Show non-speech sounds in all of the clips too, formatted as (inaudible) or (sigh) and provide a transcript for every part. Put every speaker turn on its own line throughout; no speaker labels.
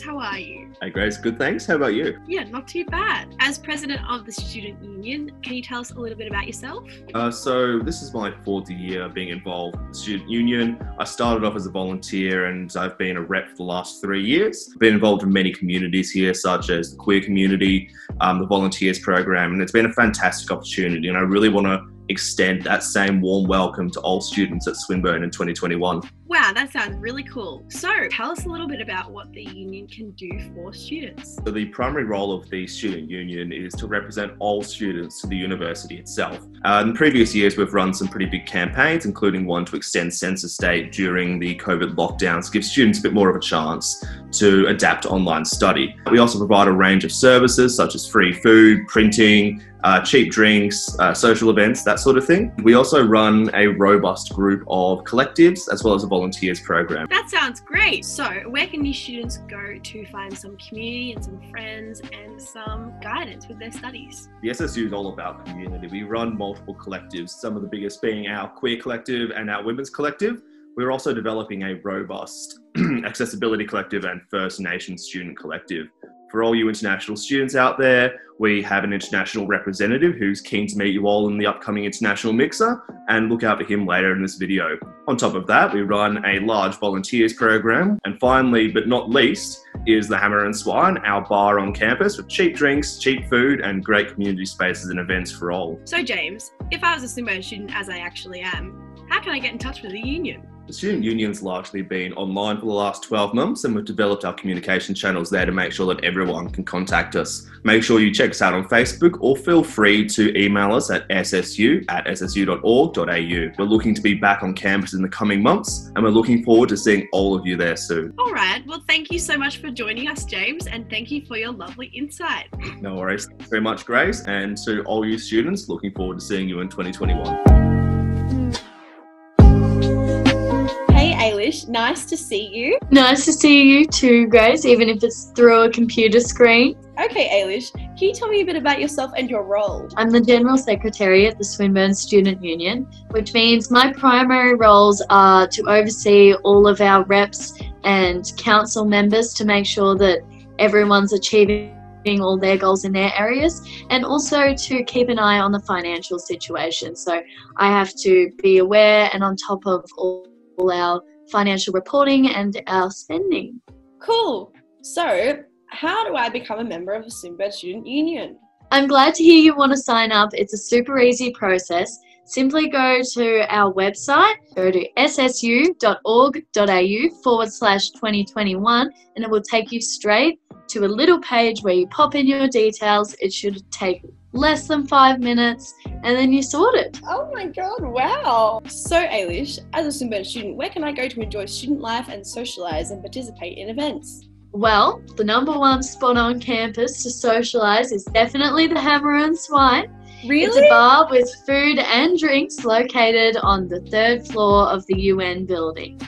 How are you?
Hey Grace, good thanks. How about you?
Yeah, not too bad. As president of the Student Union, can you tell us a little bit about yourself?
Uh, so, this is my fourth year being involved in the Student Union. I started off as a volunteer and I've been a rep for the last three years. I've been involved in many communities here, such as the queer community, um, the volunteers program, and it's been a fantastic opportunity. And I really want to extend that same warm welcome to all students at Swinburne in 2021.
Wow, that sounds really cool. So, tell us a little bit about what the union can do for students.
So, the primary role of the student union is to represent all students to the university itself. Uh, in previous years, we've run some pretty big campaigns, including one to extend census date during the COVID lockdowns, give students a bit more of a chance to adapt online study. We also provide a range of services such as free food, printing, uh, cheap drinks, uh, social events, that sort of thing. We also run a robust group of collectives as well as a volunteers program.
That sounds great. So, where can these students go to find some community and some friends and some guidance with their studies?
The SSU is all about community. We run multiple collectives, some of the biggest being our queer collective and our women's collective. We're also developing a robust (clears throat) accessibility collective and First Nations student collective. For all you international students out there, we have an international representative who's keen to meet you all in the upcoming international mixer and look out for him later in this video. On top of that, we run a large volunteers program. And finally, but not least, is the Hammer and Swine, our bar on campus with cheap drinks, cheap food, and great community spaces and events for all.
So, James, if I was a Swinburne student, as I actually am, how can I get in touch with the union?
The student union's largely been online for the last 12 months, and we've developed our communication channels there to make sure that everyone can contact us. Make sure you check us out on Facebook or feel free to email us at ssu at ssu.org.au. We're looking to be back on campus in the coming months, and we're looking forward to seeing all of you there soon.
All right. Well, thank you so much for joining us, James, and thank you for your lovely insight.
No worries. Thanks very much, Grace. And to all you students, looking forward to seeing you in 2021.
Ailish, nice to see you.
Nice to see you too, Grace, even if it's through a computer screen.
Okay, Ailish, can you tell me a bit about yourself and your role?
I'm the General Secretary at the Swinburne Student Union, which means my primary roles are to oversee all of our reps and council members to make sure that everyone's achieving all their goals in their areas and also to keep an eye on the financial situation. So I have to be aware and on top of all our financial reporting and our spending.
Cool. So, how do I become a member of a Swinburne Student Union?
I'm glad to hear you want to sign up. It's a super easy process. Simply go to our website, go to ssu.org.au forward slash 2021, and it will take you straight to a little page where you pop in your details. It should take less than five minutes, and then you sort it.
Oh my god, wow. So, Ailish, as a Swinburne student, where can I go to enjoy student life and socialise and participate in events?
Well, the number one spot on campus to socialise is definitely the Hammer and Swine.
Really?
It's a bar with food and drinks located on the third floor of the UN building.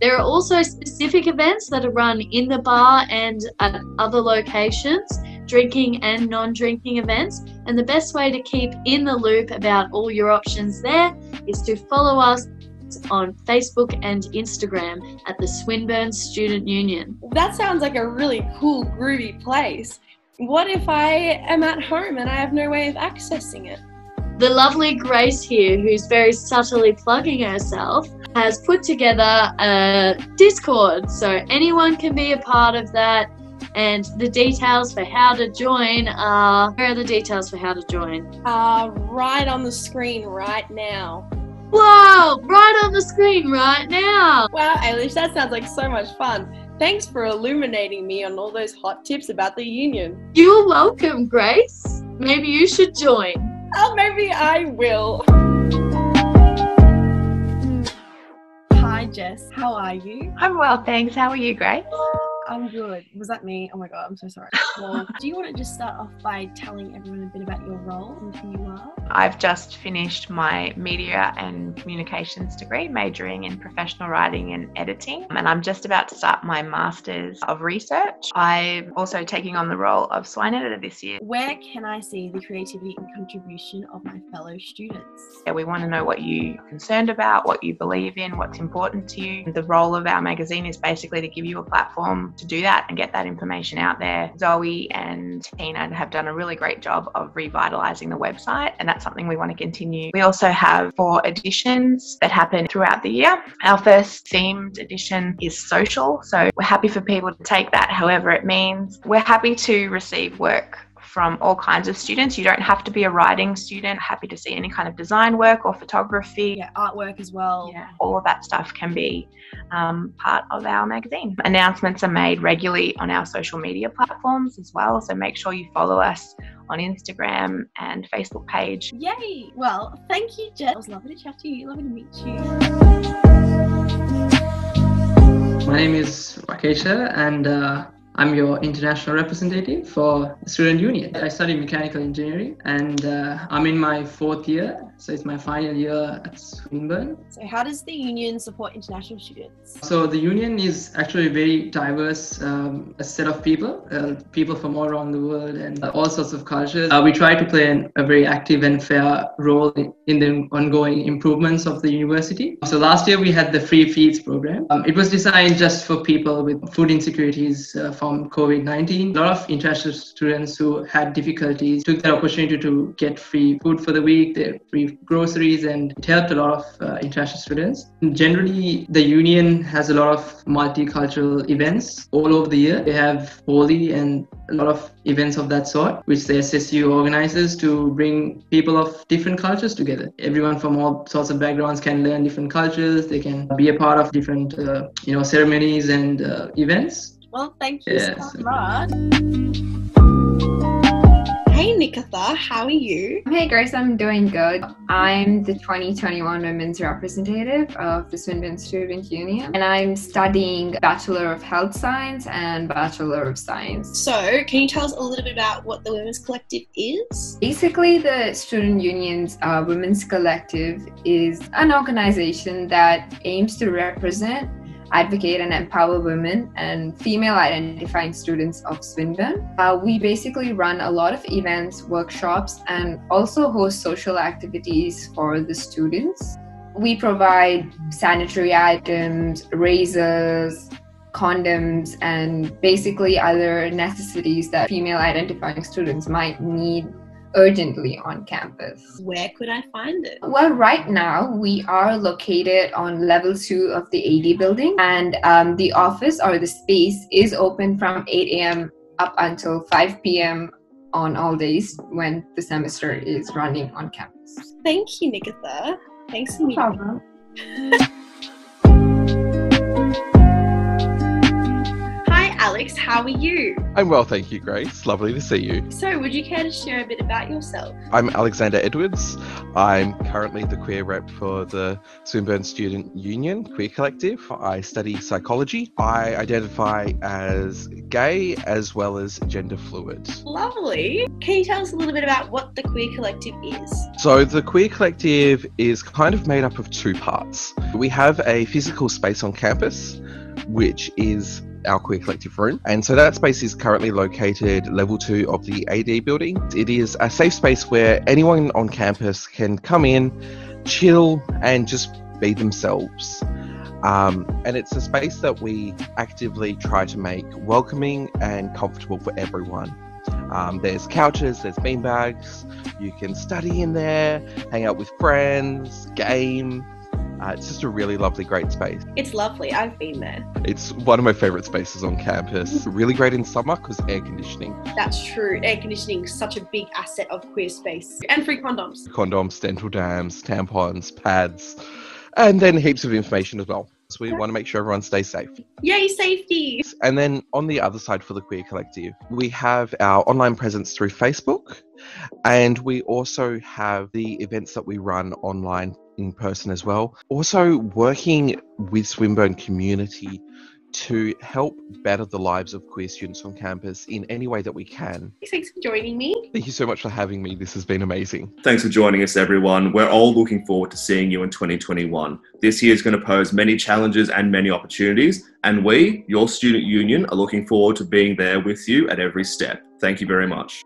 There are also specific events that are run in the bar and at other locations drinking and non drinking events. And the best way to keep in the loop about all your options there is to follow us on Facebook and Instagram at the Swinburne Student Union.
That sounds like a really cool, groovy place. What if I am at home and I have no way of accessing it?
The lovely Grace here, who's very subtly plugging herself, has put together a Discord. So anyone can be a part of that. And the details for how to join are where are the details for how to join?
Uh, right on the screen right now.
Wow, right on the screen right now.
Wow, Ailish, that sounds like so much fun. Thanks for illuminating me on all those hot tips about the union.
You're welcome, Grace. Maybe you should join.
Oh, maybe I will. Hi, Jess. How are you?
I'm well, thanks. How are you, Grace?
I'm good. Was that me? Oh my god, I'm so sorry. Well, (laughs) do you want to just start off by telling everyone a bit about your role and who you are?
I've just finished my media and communications degree, majoring in professional writing and editing, and I'm just about to start my master's of research. I'm also taking on the role of swine editor this year.
Where can I see the creativity and contribution of my fellow students?
Yeah, we want to know what you're concerned about, what you believe in, what's important to you. The role of our magazine is basically to give you a platform to do that and get that information out there. Zoe and Tina have done a really great job of revitalizing the website, and that's something we want to continue. We also have four editions that happen throughout the year. Our first themed edition is social, so we're happy for people to take that however it means. We're happy to receive work from all kinds of students. You don't have to be a writing student. Happy to see any kind of design work or photography.
Yeah, artwork as well.
Yeah, all of that stuff can be um, part of our magazine. Announcements are made regularly on our social media platforms as well. So make sure you follow us on Instagram and Facebook page.
Yay! Well, thank you, Jen. It was lovely to chat to you. Lovely to meet you.
My name is Rakesha, and uh, I'm your international representative for the Student Union. I study mechanical engineering and uh, I'm in my fourth year, so it's my final year at Swinburne.
So, how does the union support international students?
So, the union is actually a very diverse um, set of people, uh, people from all around the world and all sorts of cultures. Uh, we try to play an, a very active and fair role in, in, the ongoing improvements of the university. So, last year we had the free feeds program. Um, it was designed just for people with food insecurities uh, from COVID-19. A lot of international students who had difficulties took that opportunity to get free food for the week, their free groceries, and it helped a lot of uh, international students. Generally, the union has a lot of multicultural events all over the year. They have Holi and a lot of events of that sort, which the SSU organizes to bring people of different cultures together. Everyone from all sorts of backgrounds can learn different cultures. They can be a part of different, uh, you know, ceremonies and uh, events.
Well, thank you yes. so much. Hey Nikitha, how are you?
Hey Grace, I'm doing good. I'm the 2021 Women's Representative of the Swinburne Student Union, and I'm studying Bachelor of Health Science and Bachelor of Science.
So, can you tell us a little bit about what the Women's Collective is?
Basically, the Student Union's uh, Women's Collective is an organization that aims to represent advocate and empower women and female identifying students of Swinburne. Uh, we basically run a lot of events, workshops, and also host social activities for the students. We provide sanitary items, razors, condoms, and basically other necessities that female identifying students might need urgently on campus.
Where could I find it?
Well, right now we are located on level two of the AD building, and um, the office or the space is open from 8 a.m. up until 5 p.m. on all days when the semester is running on campus.
Thank you, Nikitha. Thanks for meeting.
No problem. (laughs)
Alex. How are you?
I'm well, thank you, Grace. Lovely to see you.
So, would you care to share a bit about yourself?
I'm Alexander Edwards. I'm currently the queer rep for the Swinburne Student Union Queer Collective. I study psychology. I identify as gay as well as gender fluid.
Lovely. Can you tell us a little bit about what the Queer Collective is?
So, the Queer Collective is kind of made up of two parts. We have a physical space on campus, which is our Queer Collective room. And so that space is currently located level two of the AD building. It is a safe space where anyone on campus can come in, chill, and just be themselves. Um, and it's a space that we actively try to make welcoming and comfortable for everyone. Um, there's couches, there's beanbags, you can study in there, hang out with friends, game, uh, it's just a really lovely, great space.
It's lovely. I've been there.
It's one of my favourite spaces on campus. Really great in summer because air conditioning.
That's true. Air conditioning is such a big asset of queer space. And free condoms.
Condoms, dental dams, tampons, pads, and then heaps of information as well. So we want to make sure everyone stays safe.
Yay, safety!
And then on the other side for the Queer Collective, we have our online presence through Facebook, and we also have the events that we run online in person as well. Also, working with Swinburne community to help better the lives of queer students on campus in any way that we can.
Thanks for joining me.
Thank you so much for having me. This has been amazing.
Thanks for joining us, everyone. We're all looking forward to seeing you in 2021. This year is going to pose many challenges and many opportunities, and we, your student union, are looking forward to being there with you at every step. Thank you very much.